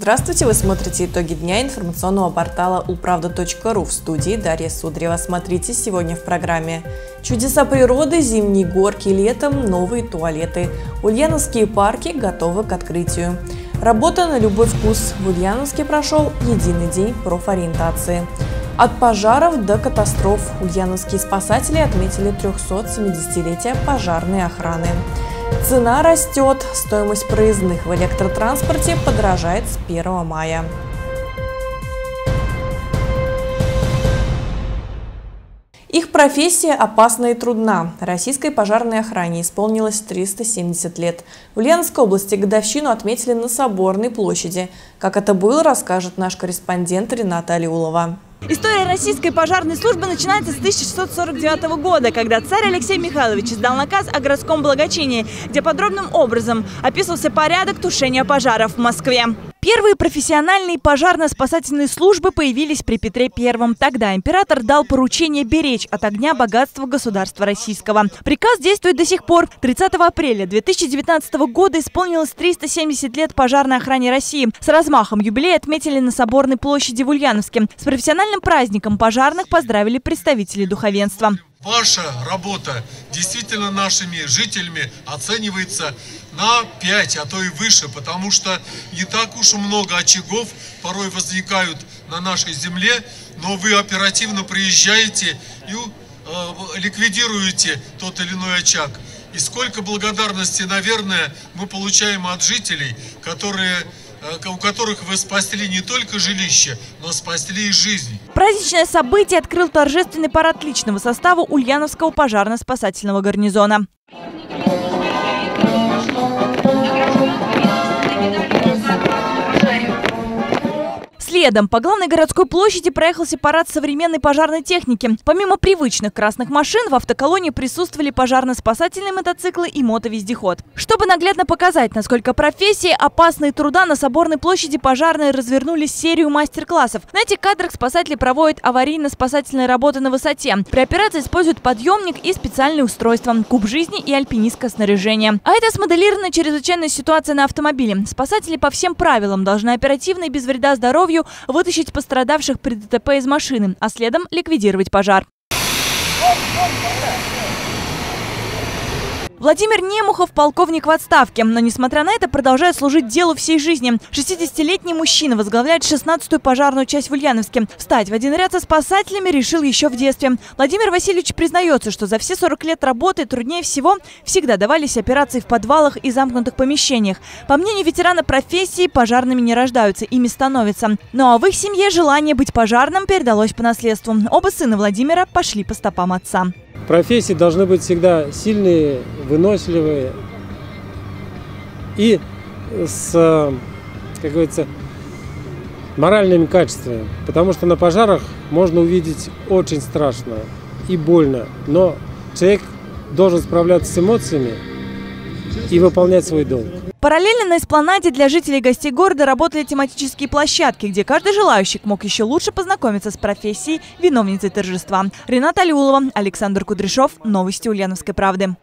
Здравствуйте, вы смотрите итоги дня информационного портала управда.ру в студии Дарья Судрева. Смотрите сегодня в программе. Чудеса природы, зимние горки летом, новые туалеты. Ульяновские парки готовы к открытию. Работа на любой вкус. В Ульяновске прошел единый день профориентации. От пожаров до катастроф ульяновские спасатели отметили 370-летие пожарной охраны. Цена растет, стоимость проездных в электротранспорте подорожает с 1 мая. Их профессия опасна и трудна. Российской пожарной охране исполнилось 370 лет. В Ульяновской области годовщину отметили на Соборной площади. Как это было, расскажет наш корреспондент Рената Алиулова. История российской пожарной службы начинается с 1649 года, когда царь Алексей Михайлович издал наказ о городском благочинии, где подробным образом описывался порядок тушения пожаров в Москве. Первые профессиональные пожарно-спасательные службы появились при Петре Первом. Тогда император дал поручение беречь от огня богатства государства российского. Приказ действует до сих пор. 30 апреля 2019 года исполнилось 370 лет пожарной охране России. С размахом юбилей отметили на Соборной площади в Ульяновске. С профессиональным праздником пожарных поздравили представители духовенства. Ваша работа действительно нашими жителями оценивается на 5, а то и выше, потому что не так уж много очагов порой возникают на нашей земле, но вы оперативно приезжаете и э, ликвидируете тот или иной очаг. И сколько благодарности, наверное, мы получаем от жителей, которые у которых вы спасли не только жилище, но спасли и жизнь. Праздничное событие открыл торжественный парад личного состава Ульяновского пожарно-спасательного гарнизона. Следом по главной городской площади проехался парад современной пожарной техники. Помимо привычных красных машин, в автоколонии присутствовали пожарно-спасательные мотоциклы и мотовездеход. Чтобы наглядно показать, насколько профессии опасные труда, на Соборной площади пожарные развернули серию мастер-классов. На этих кадрах спасатели проводят аварийно-спасательные работы на высоте. При операции используют подъемник и специальные устройства, куб жизни и альпинистское снаряжение. А это смоделированная чрезвычайная ситуация на автомобиле. Спасатели по всем правилам должны оперативно и без вреда здоровью вытащить пострадавших при ДТП из машины, а следом ликвидировать пожар. Владимир Немухов – полковник в отставке, но, несмотря на это, продолжает служить делу всей жизни. 60-летний мужчина возглавляет 16-ю пожарную часть в Ульяновске. Встать в один ряд со спасателями решил еще в детстве. Владимир Васильевич признается, что за все 40 лет работы труднее всего всегда давались операции в подвалах и замкнутых помещениях. По мнению ветерана профессии, пожарными не рождаются, ими становятся. Ну а в их семье желание быть пожарным передалось по наследству. Оба сына Владимира пошли по стопам отца профессии должны быть всегда сильные, выносливые и с, как говорится, моральными качествами. Потому что на пожарах можно увидеть очень страшно и больно, но человек должен справляться с эмоциями и выполнять свой долг. Параллельно на эспланаде для жителей и гостей города работали тематические площадки, где каждый желающий мог еще лучше познакомиться с профессией виновницей торжества. Рената Алиулова, Александр Кудряшов. Новости Ульяновской правды.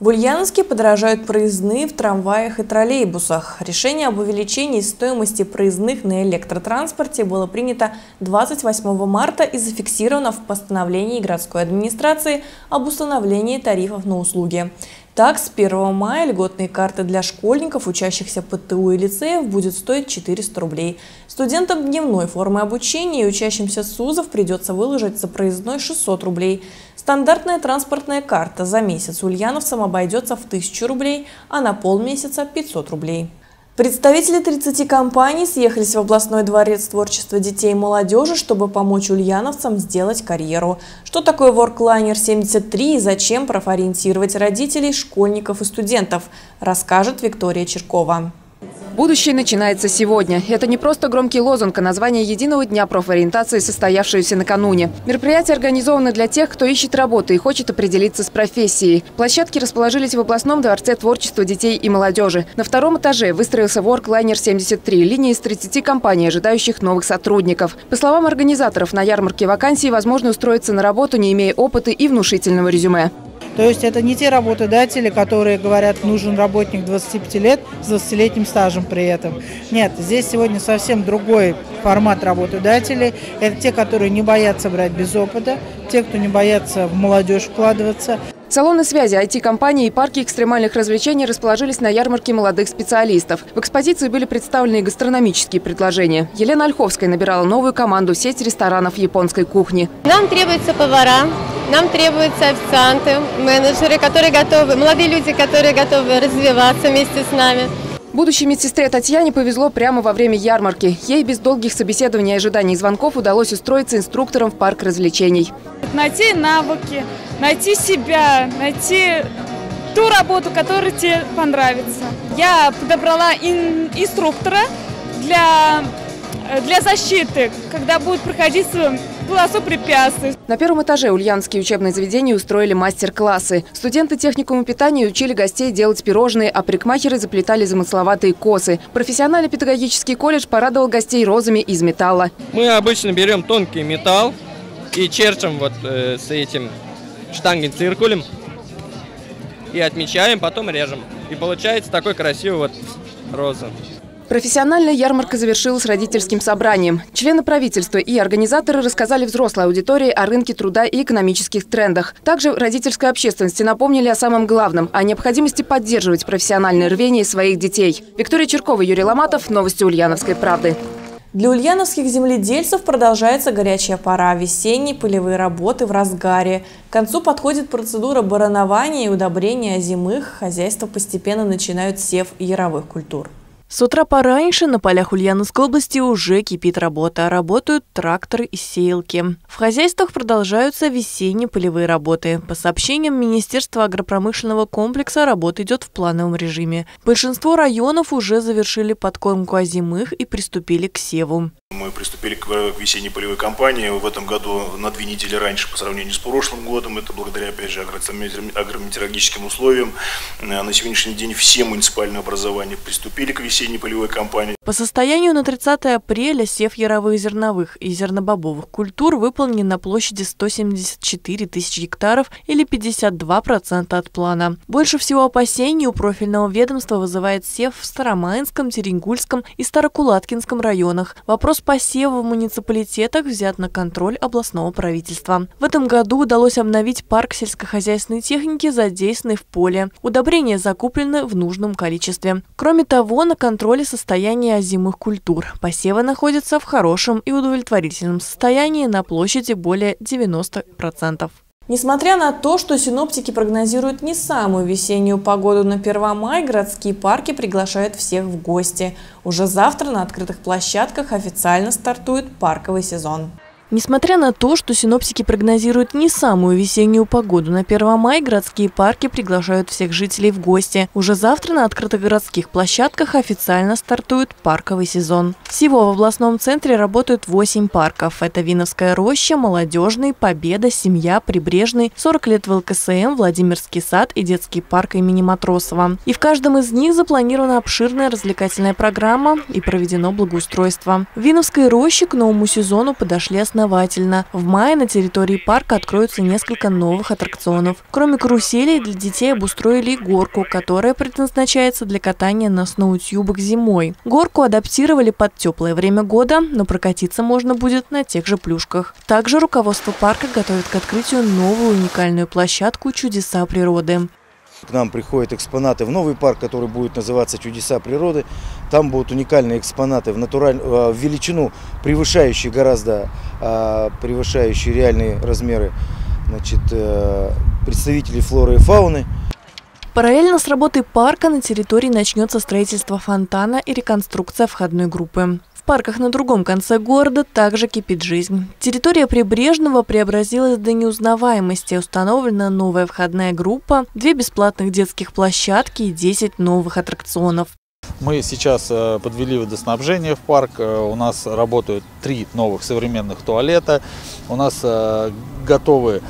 В Ульяновске подорожают проездные в трамваях и троллейбусах. Решение об увеличении стоимости проездных на электротранспорте было принято 28 марта и зафиксировано в постановлении городской администрации об установлении тарифов на услуги. Так, с 1 мая льготные карты для школьников, учащихся ПТУ и лицеев, будет стоить 400 рублей. Студентам дневной формы обучения и учащимся СУЗов придется выложить за проездной 600 рублей. Стандартная транспортная карта за месяц ульяновцам обойдется в 1000 рублей, а на полмесяца 500 рублей. Представители 30 компаний съехались в областной дворец творчества детей и молодежи, чтобы помочь ульяновцам сделать карьеру. Что такое Workliner 73 и зачем профориентировать родителей, школьников и студентов, расскажет Виктория Черкова. Будущее начинается сегодня. Это не просто громкий лозунг, а название единого дня профориентации, состоявшегося накануне. Мероприятие организовано для тех, кто ищет работу и хочет определиться с профессией. Площадки расположились в областном дворце творчества детей и молодежи. На втором этаже выстроился Workliner 73, линия из 30 компаний, ожидающих новых сотрудников. По словам организаторов, на ярмарке вакансий возможно устроиться на работу, не имея опыта и внушительного резюме. То есть это не те работодатели, которые говорят, нужен работник 25 лет с 20-летним стажем при этом. Нет, здесь сегодня совсем другой формат работодателей. Это те, которые не боятся брать без опыта, те, кто не боятся в молодежь вкладываться. Салоны связи, IT-компании и парки экстремальных развлечений расположились на ярмарке молодых специалистов. В экспозиции были представлены гастрономические предложения. Елена Ольховская набирала новую команду в сеть ресторанов японской кухни. Нам требуются повара, нам требуются официанты, менеджеры, которые готовы, молодые люди, которые готовы развиваться вместе с нами. Будущей медсестре Татьяне повезло прямо во время ярмарки. Ей без долгих собеседований и ожиданий звонков удалось устроиться инструктором в парк развлечений. Найти навыки, найти себя, найти ту работу, которая тебе понравится. Я подобрала ин инструктора для, для защиты, когда будет проходить полосу препятствий. На первом этаже ульяновские учебные заведения устроили мастер-классы. Студенты техникума питания учили гостей делать пирожные, а парикмахеры заплетали замысловатые косы. Профессиональный педагогический колледж порадовал гостей розами из металла. Мы обычно берем тонкий металл и черчим вот э, с этим штангенциркулем и отмечаем, потом режем. И получается такой красивый вот роза. Профессиональная ярмарка завершилась родительским собранием. Члены правительства и организаторы рассказали взрослой аудитории о рынке труда и экономических трендах. Также родительской общественности напомнили о самом главном – о необходимости поддерживать профессиональное рвение своих детей. Виктория Черкова, Юрий Ломатов. Новости Ульяновской правды. Для ульяновских земледельцев продолжается горячая пора. Весенние полевые работы в разгаре. К концу подходит процедура баранования и удобрения зимых. Хозяйства постепенно начинают сев яровых культур. С утра пораньше на полях Ульяновской области уже кипит работа. Работают тракторы и сеялки. В хозяйствах продолжаются весенние полевые работы. По сообщениям Министерства агропромышленного комплекса, работа идет в плановом режиме. Большинство районов уже завершили подкормку озимых и приступили к севу. Мы приступили к весенней полевой кампании в этом году на две недели раньше по сравнению с прошлым годом. Это благодаря, опять же, агрометеорологическим условиям. Э, на сегодняшний день все муниципальные образования приступили к весенней полевой кампании. По состоянию на 30 апреля сев яровых зерновых и зернобобовых культур выполнен на площади 174 тысячи гектаров или 52% от плана. Больше всего опасений у профильного ведомства вызывает сев в Старомайнском, Теренгульском и Старокулаткинском районах. Вопрос посева в муниципалитетах взят на контроль областного правительства. В этом году удалось обновить парк сельскохозяйственной техники, задействованный в поле. Удобрения закуплены в нужном количестве. Кроме того, на контроле состояния озимых культур. Посевы находятся в хорошем и удовлетворительном состоянии на площади более 90%. Несмотря на то, что синоптики прогнозируют не самую весеннюю погоду на 1 мая, городские парки приглашают всех в гости. Уже завтра на открытых площадках официально стартует парковый сезон. Несмотря на то, что синоптики прогнозируют не самую весеннюю погоду, на 1 мая городские парки приглашают всех жителей в гости. Уже завтра на открытых городских площадках официально стартует парковый сезон. Всего в областном центре работают 8 парков. Это Виновская роща, Молодежный, Победа, Семья, Прибрежный, 40 лет в ЛКСМ, Владимирский сад и детский парк имени Матросова. И в каждом из них запланирована обширная развлекательная программа и проведено благоустройство. В Виновской роще к новому сезону подошли основные основательно. В мае на территории парка откроются несколько новых аттракционов. Кроме каруселей, для детей обустроили горку, которая предназначается для катания на сноутюбах зимой. Горку адаптировали под теплое время года, но прокатиться можно будет на тех же плюшках. Также руководство парка готовит к открытию новую уникальную площадку «Чудеса природы». К нам приходят экспонаты в новый парк, который будет называться «Чудеса природы». Там будут уникальные экспонаты в, натураль... Э, в величину, превышающие гораздо а, превышающие реальные размеры значит, э, представителей флоры и фауны. Параллельно с работой парка на территории начнется строительство фонтана и реконструкция входной группы парках на другом конце города также кипит жизнь. Территория Прибрежного преобразилась до неузнаваемости. Установлена новая входная группа, две бесплатных детских площадки и 10 новых аттракционов. Мы сейчас э, подвели водоснабжение в парк. Э, у нас работают три новых современных туалета. У нас э, готовы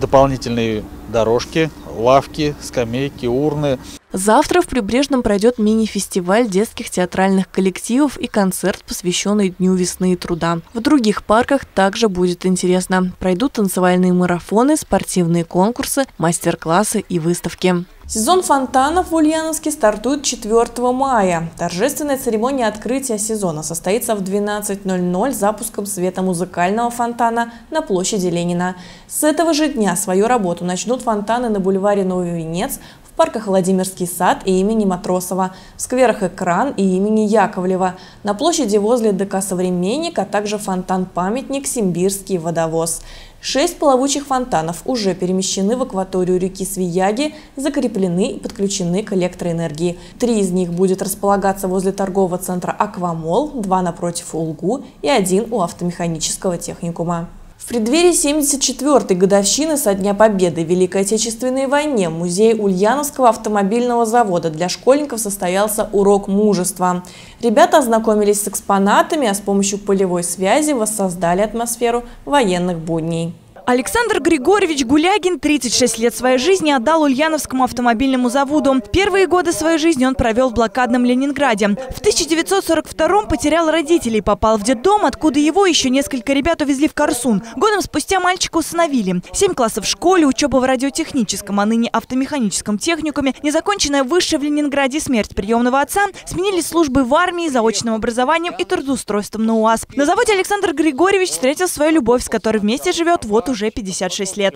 дополнительные дорожки, лавки, скамейки, урны. Завтра в Прибрежном пройдет мини-фестиваль детских театральных коллективов и концерт, посвященный Дню весны и труда. В других парках также будет интересно. Пройдут танцевальные марафоны, спортивные конкурсы, мастер-классы и выставки. Сезон фонтанов в Ульяновске стартует 4 мая. Торжественная церемония открытия сезона состоится в 12.00 запуском света музыкального фонтана на площади Ленина. С этого же дня свою работу начнут фонтаны на бульваре Новый Венец, в парках Владимирский сад и имени Матросова, в скверах Экран и имени Яковлева, на площади возле ДК «Современник», а также фонтан-памятник «Симбирский водовоз». Шесть плавучих фонтанов уже перемещены в акваторию реки Свияги, закреплены и подключены к электроэнергии. Три из них будет располагаться возле торгового центра «Аквамол», два напротив УЛГУ и один у автомеханического техникума. В преддверии 74-й годовщины со Дня Победы в Великой Отечественной войне в музее Ульяновского автомобильного завода для школьников состоялся урок мужества. Ребята ознакомились с экспонатами, а с помощью полевой связи воссоздали атмосферу военных будней. Александр Григорьевич Гулягин 36 лет своей жизни отдал Ульяновскому автомобильному заводу. Первые годы своей жизни он провел в блокадном Ленинграде. В 1942-м потерял родителей, попал в детдом, откуда его еще несколько ребят увезли в Корсун. Годом спустя мальчика усыновили. Семь классов в школе, учеба в радиотехническом, а ныне автомеханическом техникуме, незаконченная высшая в Ленинграде смерть приемного отца, сменили службы в армии, заочным образованием и трудоустройством на УАЗ. На заводе Александр Григорьевич встретил свою любовь, с которой вместе живет вот уже уже 56 лет.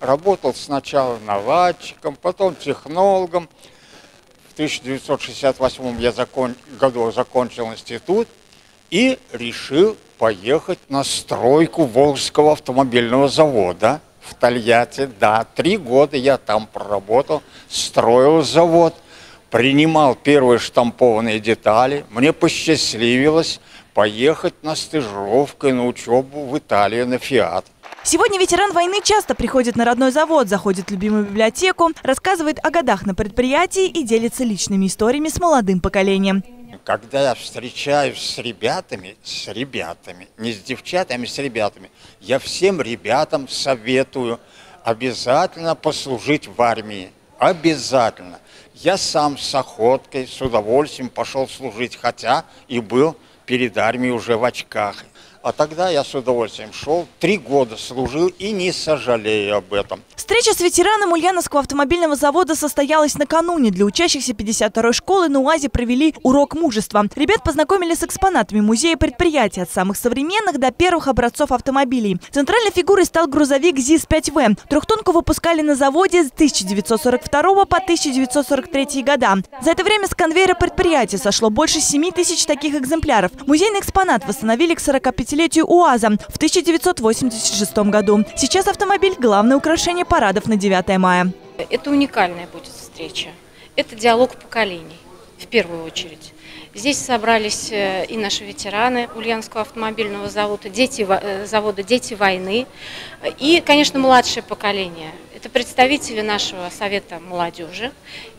Работал сначала наладчиком, потом технологом. В 1968 я закон... году закончил институт и решил поехать на стройку Волжского автомобильного завода в Тольятти. Да, три года я там проработал, строил завод, принимал первые штампованные детали. Мне посчастливилось поехать на стажировку и на учебу в Италию на «Фиат». Сегодня ветеран войны часто приходит на родной завод, заходит в любимую библиотеку, рассказывает о годах на предприятии и делится личными историями с молодым поколением. Когда я встречаюсь с ребятами, с ребятами, не с девчатами, а с ребятами, я всем ребятам советую обязательно послужить в армии. Обязательно. Я сам с охоткой, с удовольствием пошел служить, хотя и был перед армией уже в очках. А тогда я с удовольствием шел, три года служил и не сожалею об этом. Встреча с ветераном Ульяновского автомобильного завода состоялась накануне. Для учащихся 52-й школы на УАЗе провели урок мужества. Ребят познакомили с экспонатами музея предприятий от самых современных до первых образцов автомобилей. Центральной фигурой стал грузовик ЗИС-5В. Трехтонку выпускали на заводе с 1942 по 1943 года. За это время с конвейера предприятия сошло больше 7 тысяч таких экземпляров. Музейный экспонат восстановили к 45 25-летию УАЗа в 1986 году. Сейчас автомобиль – главное украшение парадов на 9 мая. Это уникальная будет встреча. Это диалог поколений, в первую очередь. Здесь собрались э, и наши ветераны Ульяновского автомобильного завода, дети, э, завода «Дети войны» и, конечно, младшее поколение. Это представители нашего совета молодежи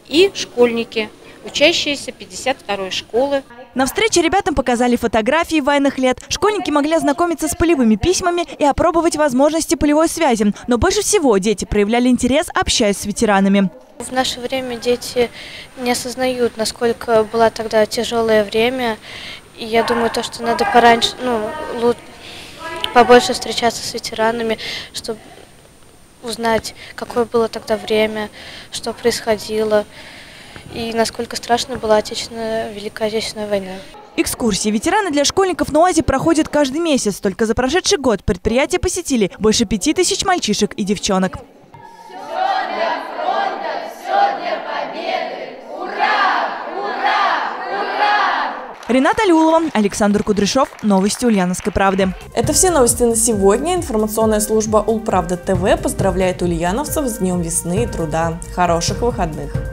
и школьники, учащиеся 52-й школы. На встрече ребятам показали фотографии военных лет. Школьники могли ознакомиться с полевыми письмами и опробовать возможности полевой связи. Но больше всего дети проявляли интерес, общаясь с ветеранами. В наше время дети не осознают, насколько было тогда тяжелое время. И я думаю, то, что надо пораньше, ну, побольше встречаться с ветеранами, чтобы узнать, какое было тогда время, что происходило и насколько страшно была Отечественная, Великая Отечественная война. Экскурсии ветераны для школьников на УАЗе проходят каждый месяц. Только за прошедший год предприятие посетили больше пяти тысяч мальчишек и девчонок. Рената Алюлова, Александр Кудряшов. Новости Ульяновской правды. Это все новости на сегодня. Информационная служба Улправда ТВ поздравляет ульяновцев с Днем весны и труда. Хороших выходных!